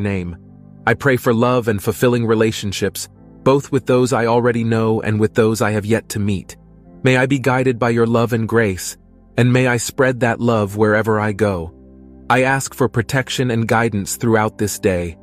name. I pray for love and fulfilling relationships, both with those I already know and with those I have yet to meet. May I be guided by your love and grace, and may I spread that love wherever I go. I ask for protection and guidance throughout this day,